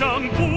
上不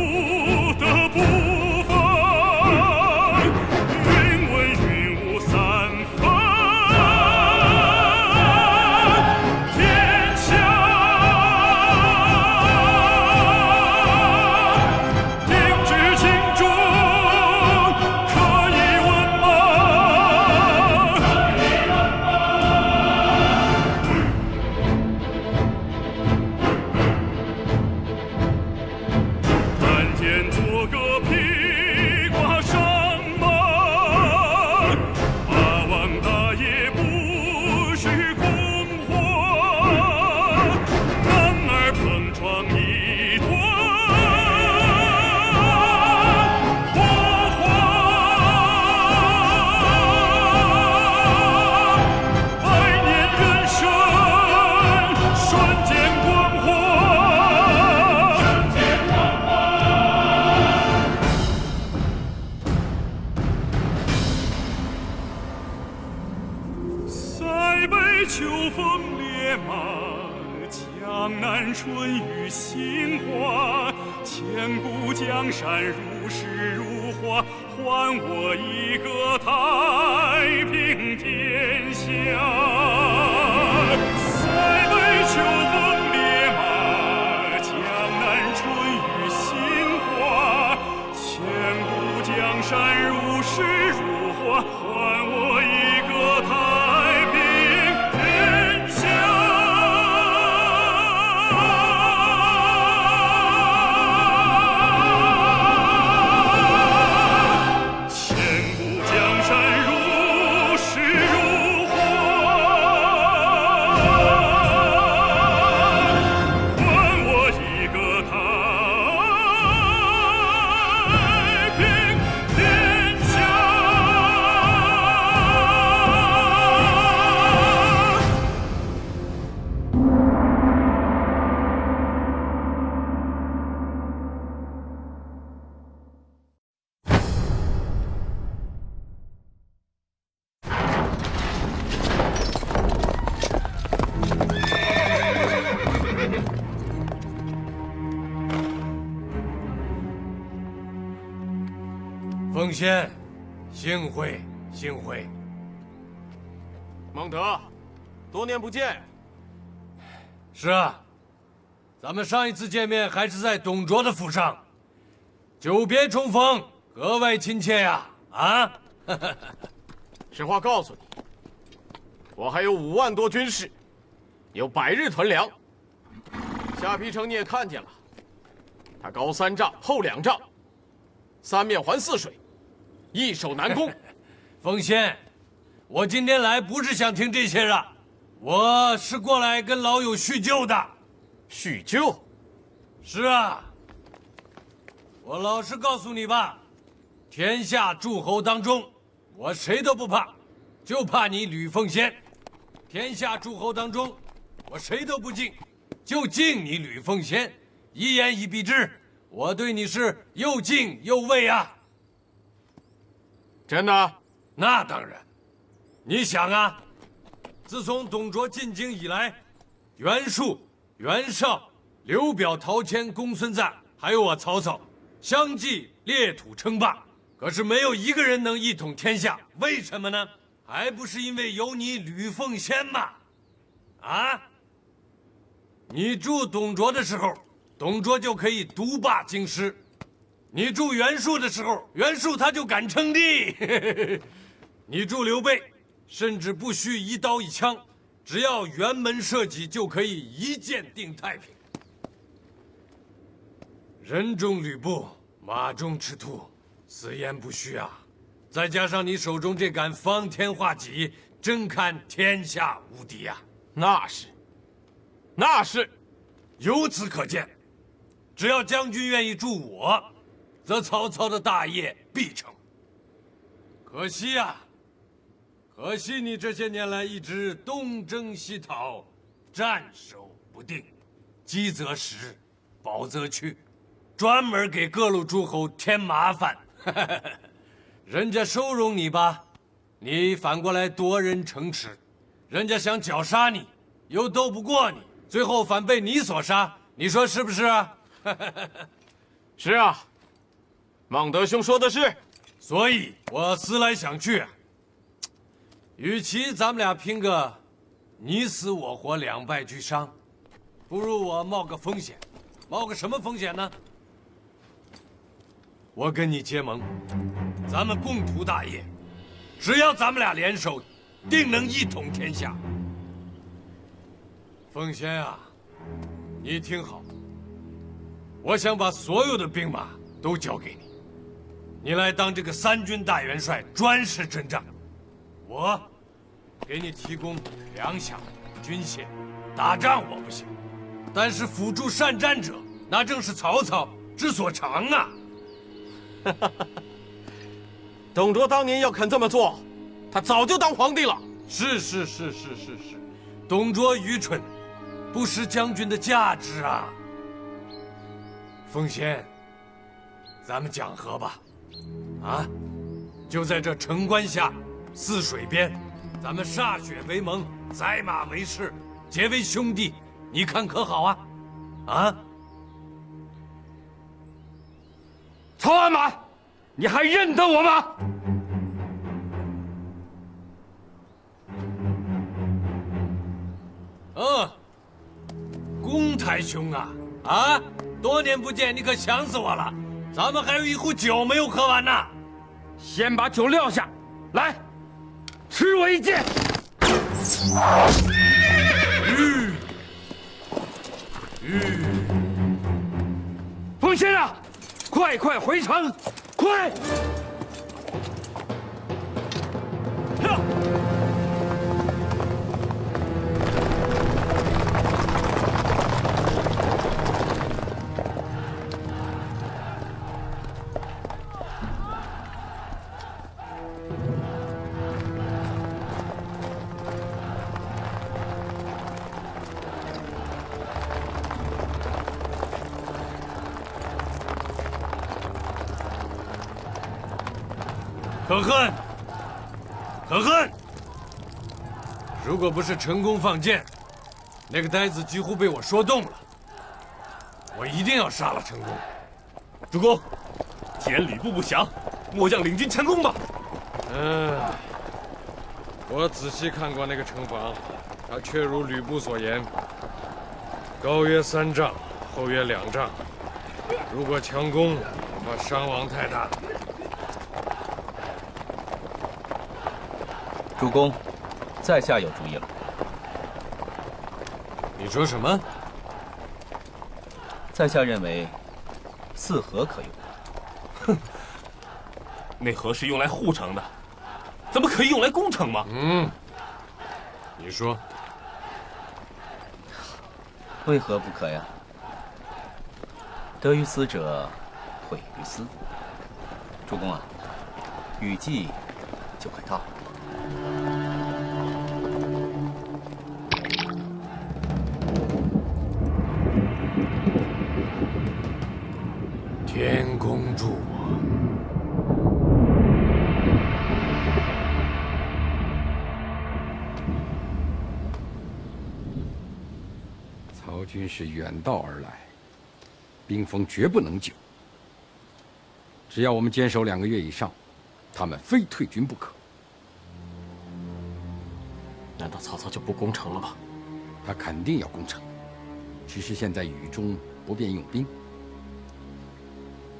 千古江山如诗如画，还我一个太平天下。塞北秋风烈马，江南春雨杏花，千古江山奉先，幸会幸会。孟德，多年不见，是啊，咱们上一次见面还是在董卓的府上，久别重逢，格外亲切呀！啊，实话告诉你，我还有五万多军士，有百日屯粮。下邳城你也看见了，它高三丈，厚两丈，三面环泗水，易守难攻。奉先，我今天来不是想听这些的，我是过来跟老友叙旧的。叙旧，是啊，我老实告诉你吧，天下诸侯当中，我谁都不怕，就怕你吕奉先；天下诸侯当中，我谁都不敬，就敬你吕奉先。一言以蔽之，我对你是又敬又畏啊！真的？那当然，你想啊，自从董卓进京以来，袁术、袁绍、刘表、陶谦、公孙瓒，还有我曹操，相继列土称霸，可是没有一个人能一统天下。为什么呢？还不是因为有你吕奉先吗？啊！你助董卓的时候，董卓就可以独霸京师；你助袁术的时候，袁术他就敢称帝。你助刘备，甚至不需一刀一枪，只要辕门射戟就可以一剑定太平。人中吕布，马中赤兔，此言不虚啊！再加上你手中这杆方天画戟，真堪天下无敌啊！那是，那是。由此可见，只要将军愿意助我，则曹操的大业必成。可惜呀、可惜你这些年来一直东征西讨，战守不定，饥则食，饱则去，专门给各路诸侯添麻烦。人家收容你吧，你反过来夺人城池；人家想绞杀你，又斗不过你，最后反被你所杀。你说是不是啊？是啊，孟德兄说的是。所以我思来想去，与其咱们俩拼个你死我活、两败俱伤，不如我冒个风险。冒个什么风险呢？我跟你结盟，咱们共图大业。只要咱们俩联手，定能一统天下。奉先啊，你听好，我想把所有的兵马都交给你。你来当这个三军大元帅，专事征战。我给你提供粮饷、军械，打仗我不行，但是辅助善战者，那正是曹操之所长啊。董卓当年要肯这么做，他早就当皇帝了。是是是是是是，董卓愚蠢，不识将军的价值啊。奉先，咱们讲和吧。啊，就在这城关下，泗水边，咱们歃血为盟，宰马为誓，结为兄弟，你看可好啊？啊！曹安马，你还认得我吗？嗯，公台兄啊，啊，多年不见，你可想死我了。咱们还有一壶酒没有喝完呢，先把酒撂下，来，吃我一剑。嗯嗯，冯先生，快快回城，快！可恨！可恨！如果不是成功放箭，那个呆子几乎被我说动了。我一定要杀了成功。主公，既然吕布不降，末将领军成功吧。嗯，我仔细看过那个城防，它确如吕布所言，高约三丈，厚约两丈。如果强攻，恐怕伤亡太大。主公，在下有主意了。你说什么？在下认为，四合可用。哼，那河是用来护城的，怎么可以用来攻城吗？嗯，你说，为何不可呀？得于斯者，毁于斯。主公啊，雨季就快到了。天公助我！曹军是远道而来，兵锋绝不能久。只要我们坚守两个月以上，他们非退军不可。难道曹操就不攻城了吗？他肯定要攻城，只是现在雨中不便用兵。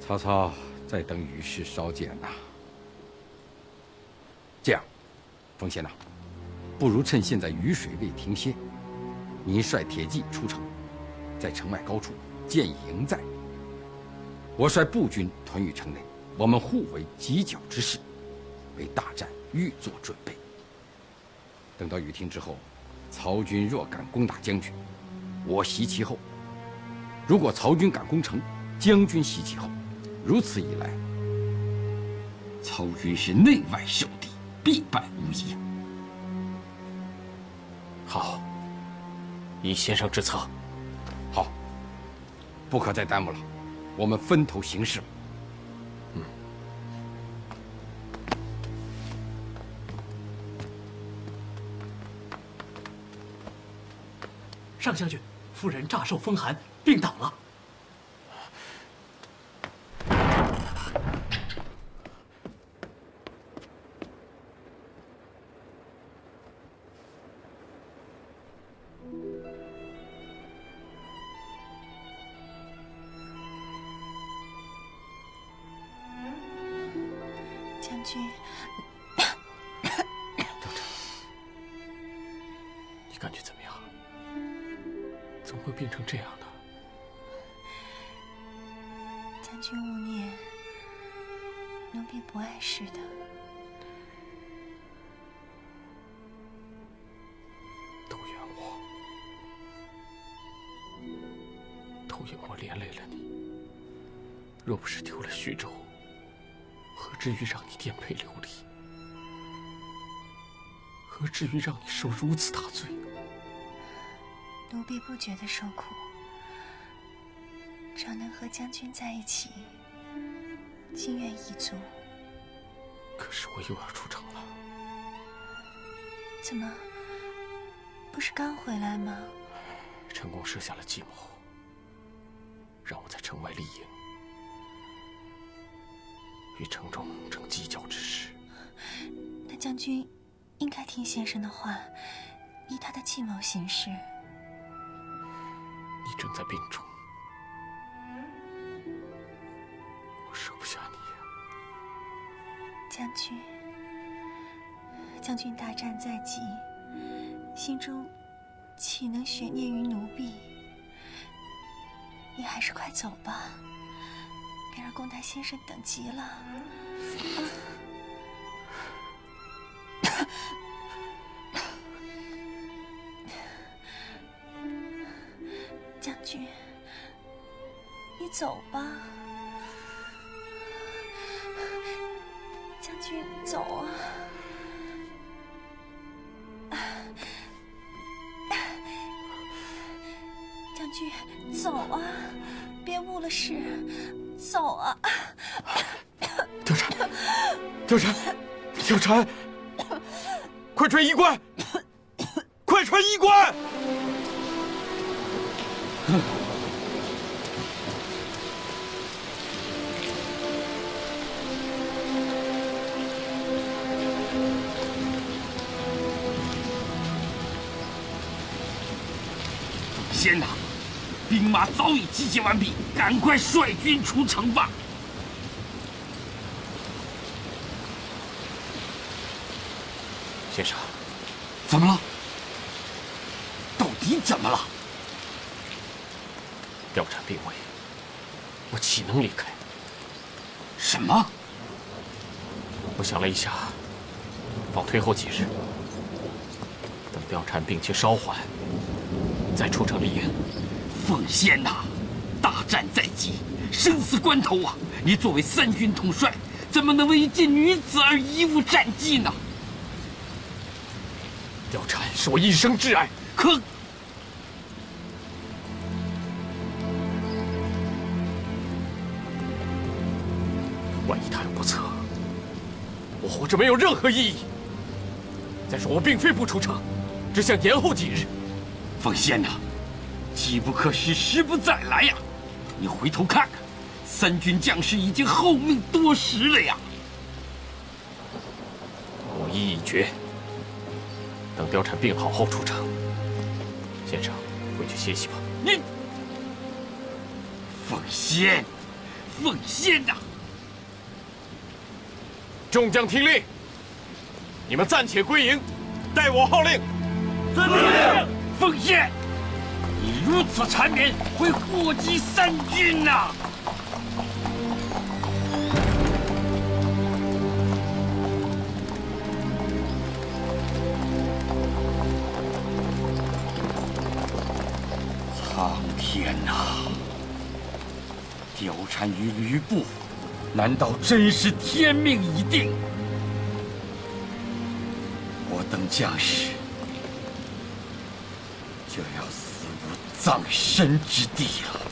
曹操在等雨势稍减呐。这样，奉先呐，不如趁现在雨水未停歇，您率铁骑出城，在城外高处建营寨。我率步军屯于城内，我们互为犄角之势，为大战预做准备。等到雨停之后，曹军若敢攻打将军，我袭其后；如果曹军敢攻城，将军袭其后。如此一来，曹军是内外受敌，必败无疑。好，依先生之策。好，不可再耽误了，我们分头行事。嗯。上将军，夫人乍受风寒，病倒了。至于让你颠沛流离？何至于让你受如此大罪？奴婢不觉得受苦，只要能和将军在一起，心愿已足。可是我又要出城了。怎么？不是刚回来吗？陈宫设下了计谋，让我在城外立营，与城中正犄角之势。那将军应该听先生的话，依他的计谋行事。你正在病中，我舍不下你呀。将军，将军大战在即，心中岂能悬念于奴婢？你还是快走吧，别让宫台先生等急了。将军，你走吧。将军，走啊！将军，走啊！别误了事，走啊！貂蝉，貂蝉，貂蝉，快穿衣冠！快穿衣冠！先呐，兵马早已集结完毕，赶快率军出城吧！先生，怎么了？到底怎么了？貂蝉病危，我岂能离开？什么？我想了一下，放推后几日，等貂蝉病情稍缓，再出城立营。凤仙呐，大战在即，生死关头啊！你作为三军统帅，怎么能为一介女子而贻误战机呢？貂蝉是我一生挚爱，可万一她有不测，我活着没有任何意义。再说我并非不出城，只想延后几日。凤仙呐，机不可失，时不再来呀！你回头看看，三军将士已经候命多时了呀！我意已决，等貂蝉病好后出城。先生，回去歇息吧。你，凤仙，凤仙呐！众将听令，你们暂且归营，待我号令。遵命。奉仙，你如此缠绵，会祸及三军呐！苍天呐！貂蝉与吕布，难道真是天命已定？我等将士就要死无葬身之地了。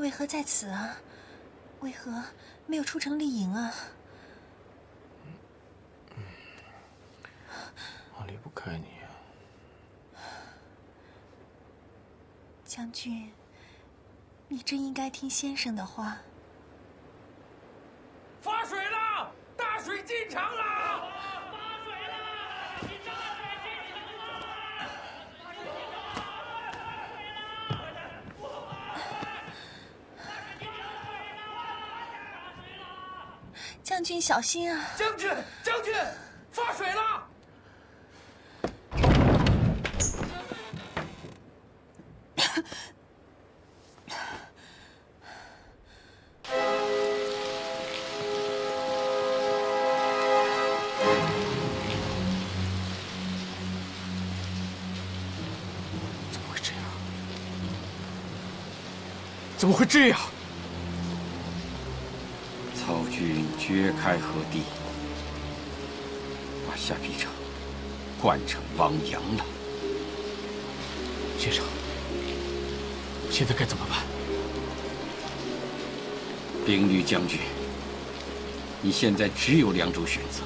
为何在此啊？为何没有出城立营啊？我离不开你。将军，你真应该听先生的话。发水了，大水进城了！将军小心啊！将军，将军，发水了！怎么会这样？怎么会这样开河堤，把下邳城灌成汪洋了。先生，现在该怎么办？兵吕将军，你现在只有两种选择：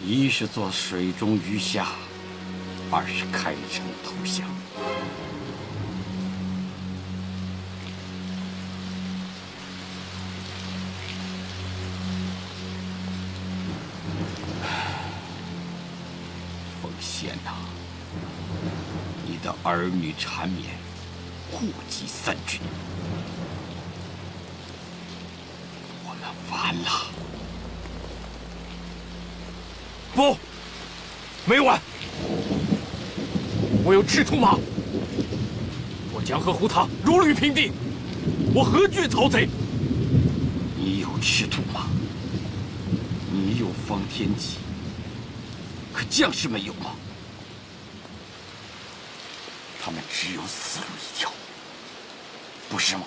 一是做水中鱼虾，二是开城投降。缠绵，祸及三军。我们完了！不，没完！我有赤兔马，我江河湖塘如履平地，我何惧曹贼？你有赤兔马，你有方天戟，可将士们有吗？他们只有死路一条，不是吗？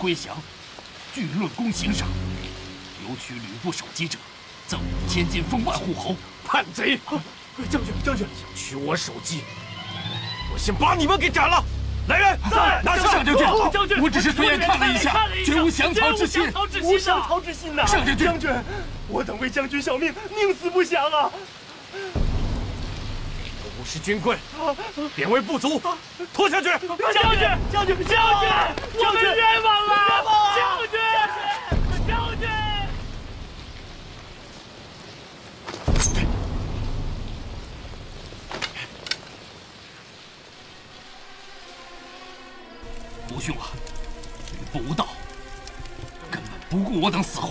归降，俱论功行赏。有取吕布首级者，赠五千金封万户侯。叛贼！将军，将军，取我首级，我先把你们给斩了！来人，在拿上将军，将军，我只是随便看了一下，绝无降曹之心。无降曹之心呐！上将军，将军，我等为将军效命，宁死不降啊！五十军棍，贬为部卒，拖下去！将军，将军，将军，我们冤枉了！将军，将军。吴兄啊，吕布无道，根本不顾我等死活，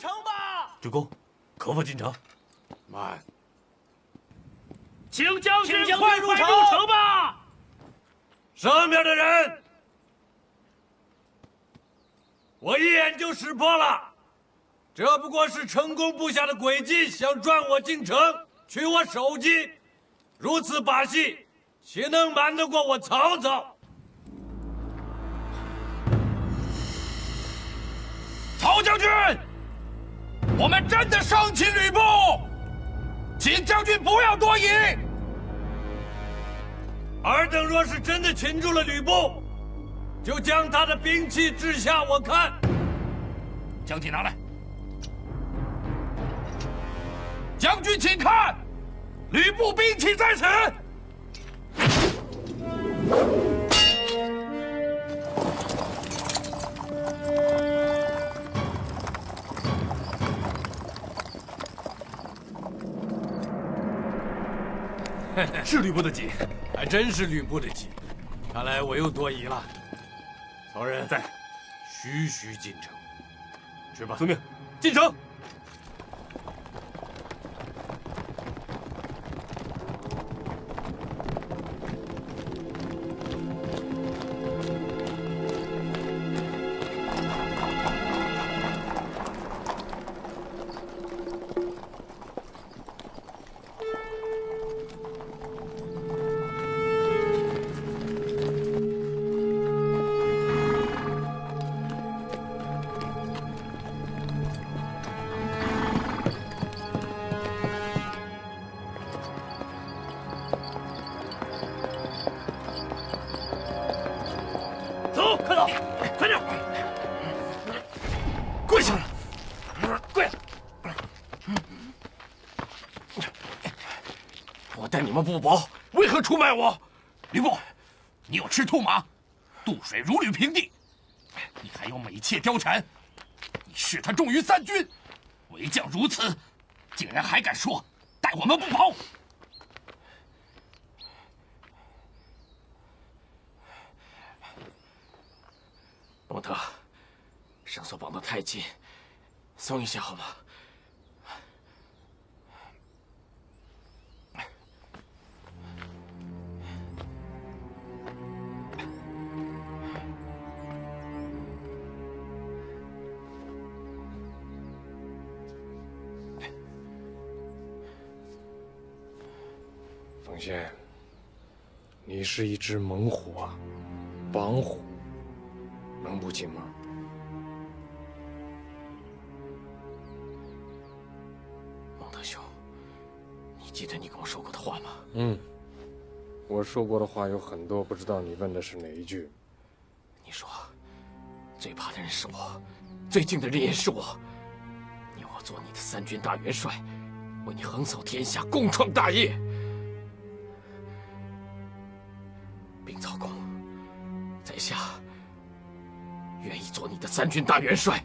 城吧！主公，可否进城？慢，请将军快快入城吧！上面的人，我一眼就识破了，这不过是成功布下的诡计，想赚我进城，取我首级。如此把戏，岂能瞒得过我曹操？曹将军，我们真的生擒吕布，请将军不要多疑。尔等若是真的擒住了吕布，就将他的兵器掷下我看。将军拿来。将军请看，吕布兵器在此。是吕布的计，还真是吕布的计。看来我又多疑了。曹仁在，徐徐进城。去吧。遵命，进城。你们不薄，为何出卖我？吕布，你有赤兔马，渡水如履平地；你还有美妾貂蝉，你视他重于三军。为将如此，竟然还敢说待我们不薄！孟德，绳索绑得太紧，松一下好吗？是一只猛虎啊，绑虎。能不紧吗？孟德兄，你记得你跟我说过的话吗？嗯，我说过的话有很多，不知道你问的是哪一句。你说，最怕的人是我，最敬的人也是我。你我做你的三军大元帅，为你横扫天下，共创大业。禀曹公，在下。愿意做你的三军大元帅。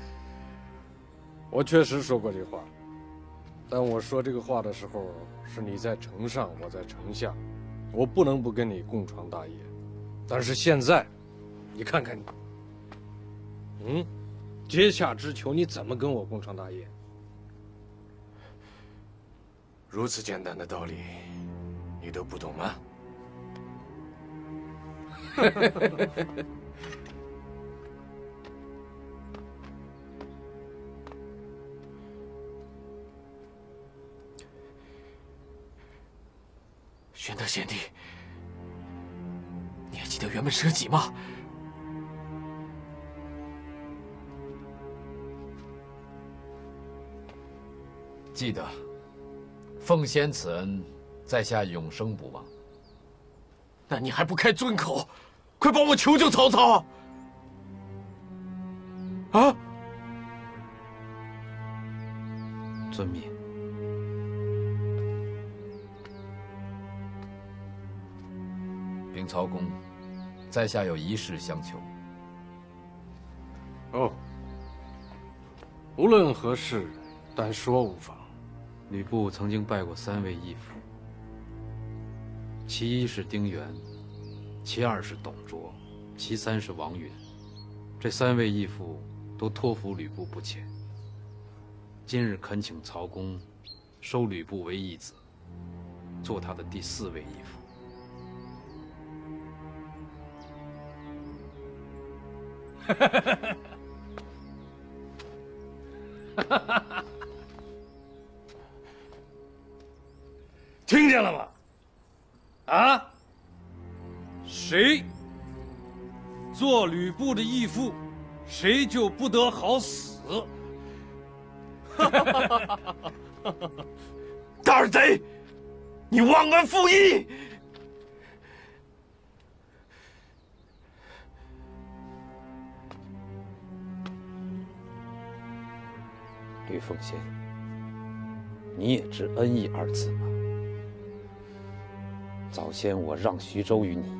我确实说过这话，但我说这个话的时候，是你在城上，我在城下，我不能不跟你共创大业。但是现在，你看看你，嗯，阶下之囚，你怎么跟我共创大业？如此简单的道理，你都不懂吗？玄德贤弟，你还记得辕门射戟吗？记得。奉先此恩，在下永生不忘。那你还不开尊口？快帮我求求曹操！啊！遵命。禀曹公，在下有一事相求。哦，无论何事，但说无妨。吕布曾经拜过三位义父，其一是丁原，其二是董卓，其三是王允。这三位义父都托付吕布不浅。今日恳请曹公收吕布为义子，做他的第四位义父。听见了吗？啊？谁做吕布的义父，谁就不得好死。大耳贼，你忘恩负义！吕奉先，你也知“恩义”二字吗？早先我让徐州于你，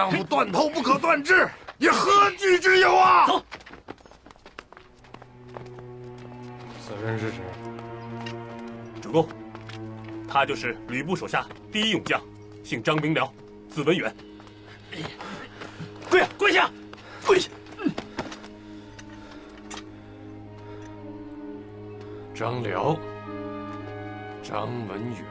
丈夫断头不可断志，你何惧之有啊？走。此人是谁？主公，他就是吕布手下第一勇将，姓张，名辽，字文远。跪下，跪下，跪下！张辽，张文远。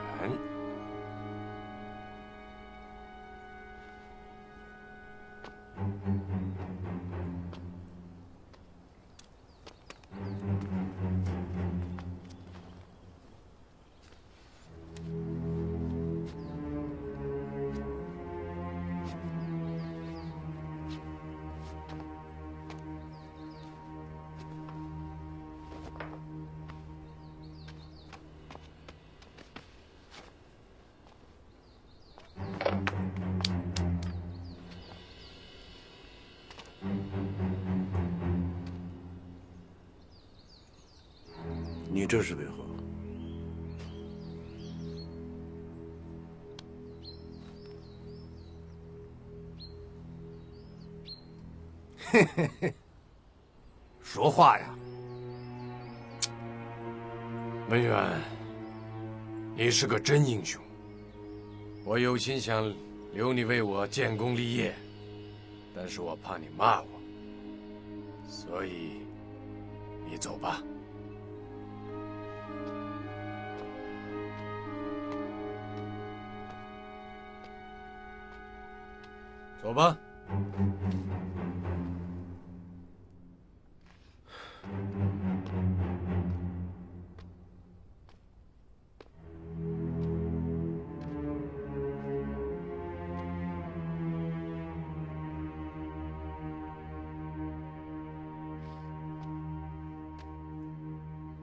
你这是为何？嘿嘿嘿，说话呀！文远，你是个真英雄。我有心想留你为我建功立业，但是我怕你骂我，所以你走吧。吧。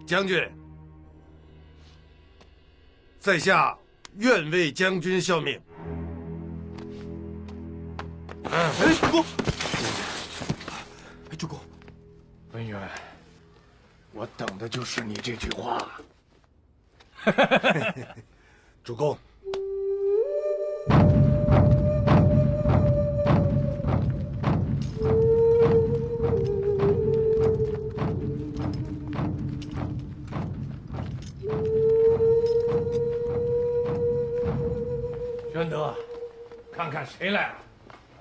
将军，在下愿为将军效命。哎，主公！哎，主公！文远，我等的就是你这句话。主公，玄德，看看谁来了。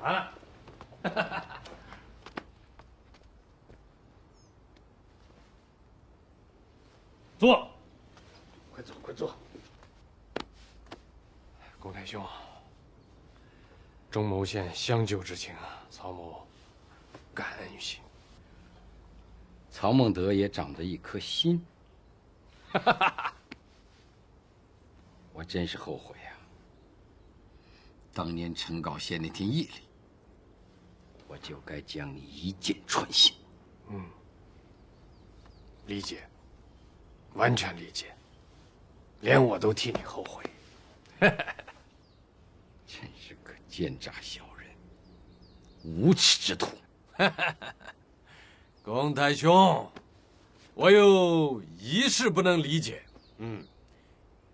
啊！坐，快坐，快坐。公太兄，中牟县相救之情啊，曹某感恩于心。曹孟德也长着一颗心，我真是后悔呀！当年陈皋县那天夜里。我就该将你一箭穿心。嗯，理解，完全理解，连我都替你后悔。真是个奸诈小人，无耻之徒。公太兄，我有一事不能理解。嗯，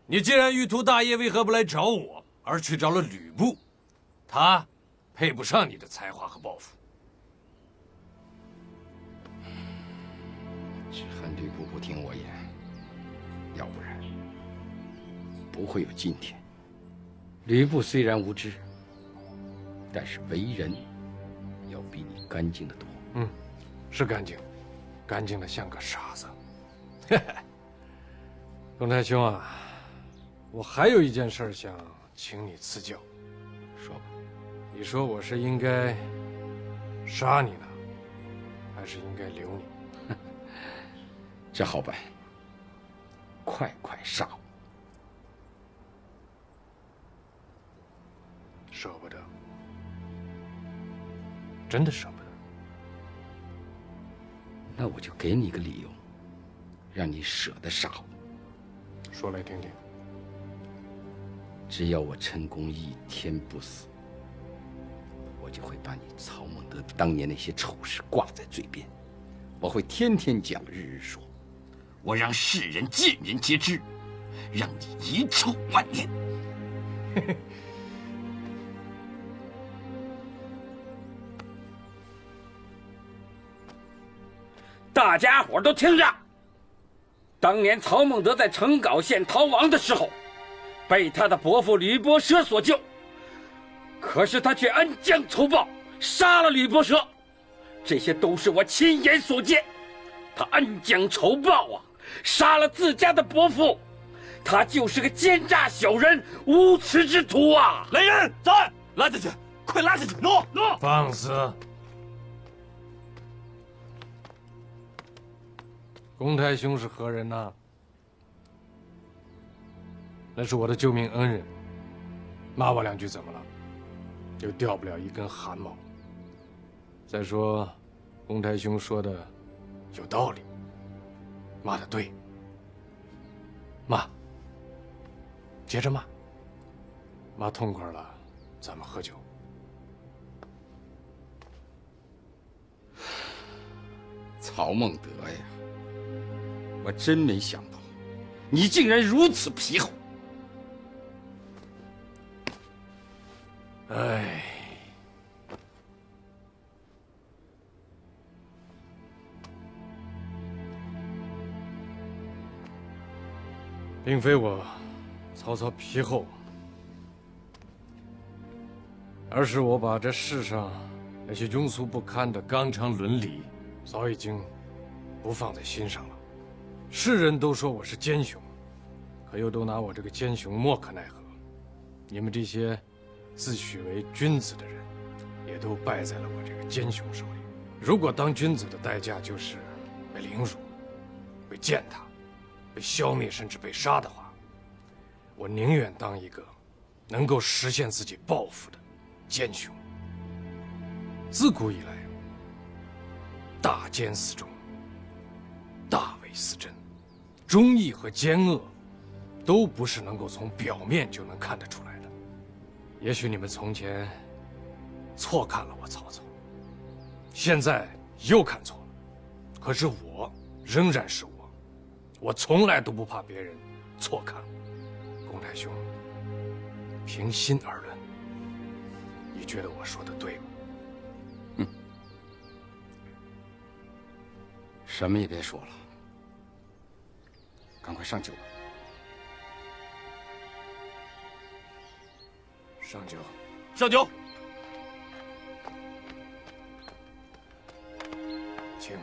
你既然欲图大业为何不来找我，而去找了吕布？他配不上你的才华和抱负。只恨吕布不听我言，要不然不会有今天。吕布虽然无知，但是为人要比你干净的多。嗯，是干净，干净的像个傻子。公太兄啊，我还有一件事想请你赐教。说吧，你说我是应该杀你呢，还是应该留你？这好办，快快杀我！舍不得，真的舍不得。那我就给你一个理由，让你舍得杀我。说来听听。只要我陈宫一天不死，我就会把你曹孟德当年那些丑事挂在嘴边，我会天天讲，日日说，我让世人尽人皆知，让你遗臭万年。大家伙都听着。当年曹孟德在成皋县逃亡的时候，被他的伯父吕伯奢所救，可是他却恩将仇报，杀了吕伯奢。这些都是我亲眼所见。他恩将仇报啊，杀了自家的伯父，他就是个奸诈小人、无耻之徒啊！来人，在，拉下去，快拉下去，诺诺，放肆！公太兄是何人呐？那是我的救命恩人，骂我两句怎么了？又掉不了一根汗毛。再说，公台兄说的有道理，骂的对，骂，接着骂，骂痛快了，咱们喝酒。曹孟德呀！我真没想到，你竟然如此皮厚。唉，并非我曹操皮厚，而是我把这世上那些庸俗不堪的纲常伦理，早已经不放在心上了。世人都说我是奸雄，可又都拿我这个奸雄莫可奈何。你们这些自诩为君子的人，也都败在了我这个奸雄手里。如果当君子的代价就是被凌辱、被践踏、被消灭，甚至被杀的话，我宁愿当一个能够实现自己抱负的奸雄。自古以来，大奸似忠，大伪似真。忠义和奸恶，都不是能够从表面就能看得出来。也许你们从前错看了我曹操，现在又看错了。可是我仍然是我，我从来都不怕别人错看。公太兄，平心而论，你觉得我说的对吗？嗯，什么也别说了。赶快上酒吧！上酒，上酒，请。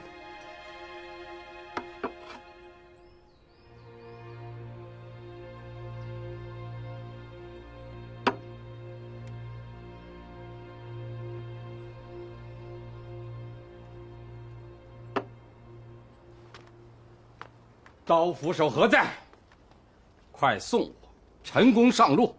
刀斧手何在？快送我陈宫上路！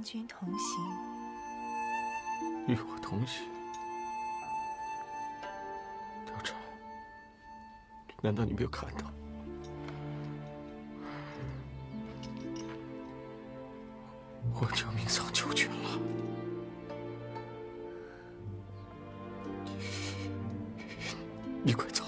将军同行。与我同行？貂蝉，难道你没有看到？我就命丧九泉了。你快走，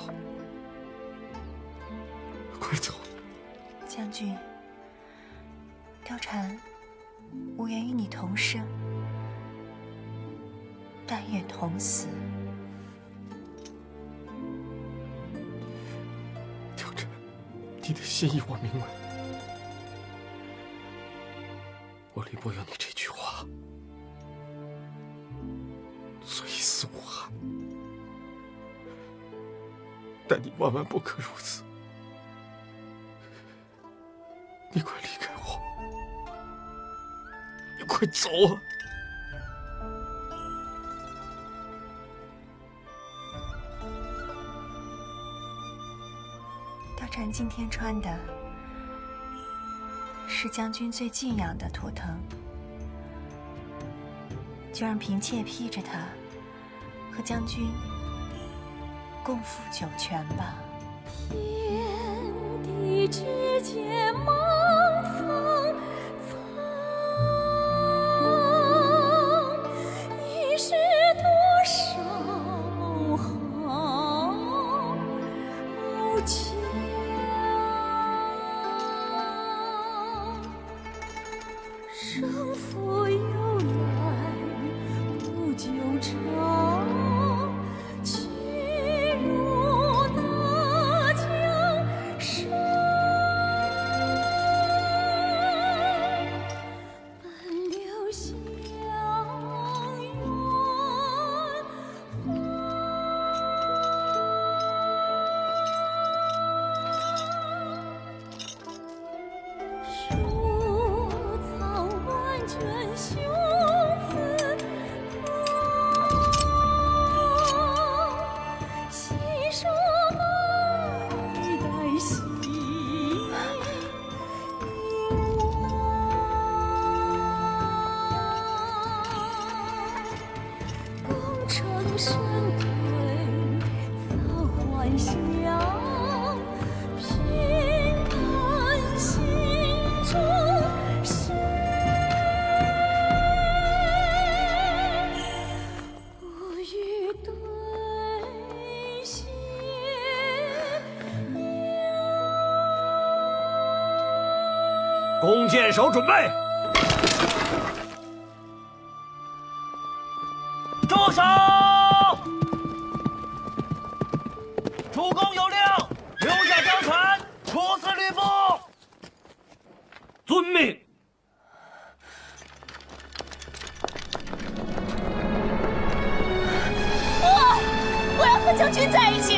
但你万万不可如此！你快离开我！你快走啊！貂蝉今天穿的是将军最敬仰的图腾，就让嫔妾披着它，和将军。共赴九泉吧。天地之间茫苍苍，已是多少豪强。生父弓箭手准备，住手！主公有令，留下貂蝉，处死吕布。遵命。我我要和将军在一起，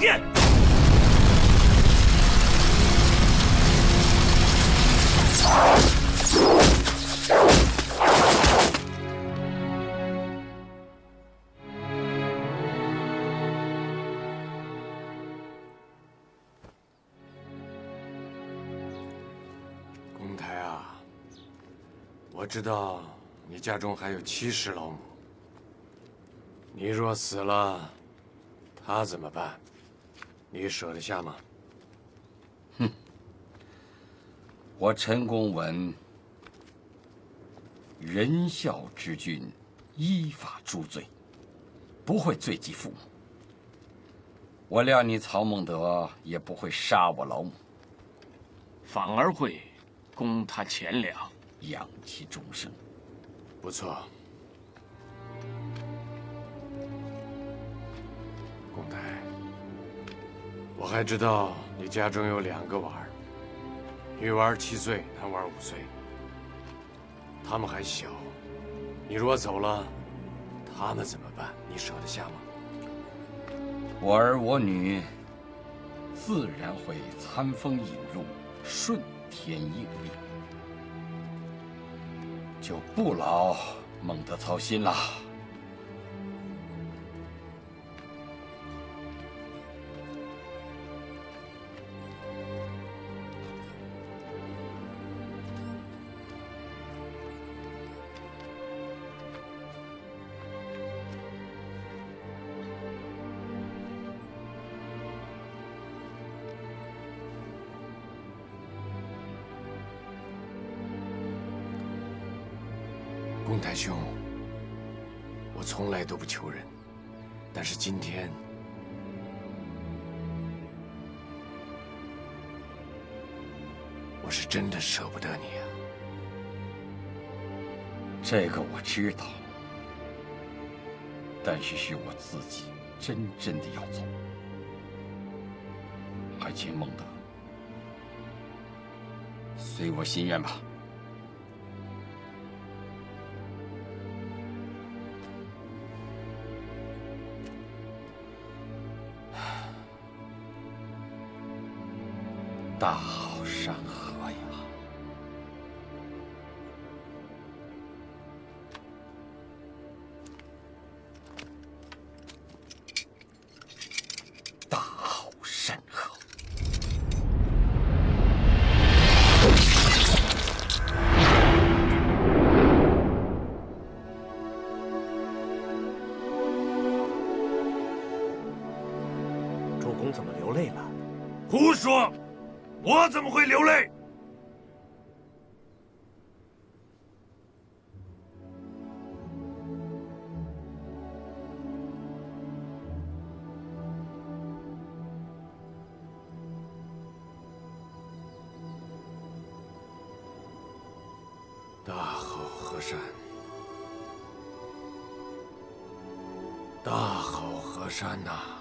放箭！公台啊，我知道你家中还有七十老母。你若死了，他怎么办？你舍得下吗？哼！我陈公文，仁孝之君，依法诛罪，不会罪及父母。我料你曹孟德也不会杀我老母，反而会供他钱粮，养其终生。不错。我还知道你家中有两个娃儿，女娃儿七岁，男娃儿五岁。他们还小，你若走了，他们怎么办？你舍得下吗？我儿我女，自然会参风引入，顺天应命，就不劳孟德操心了。我是真的舍不得你啊。这个我知道，但是是我自己真正的要走，还请孟德随我心愿吧。大好河山哪！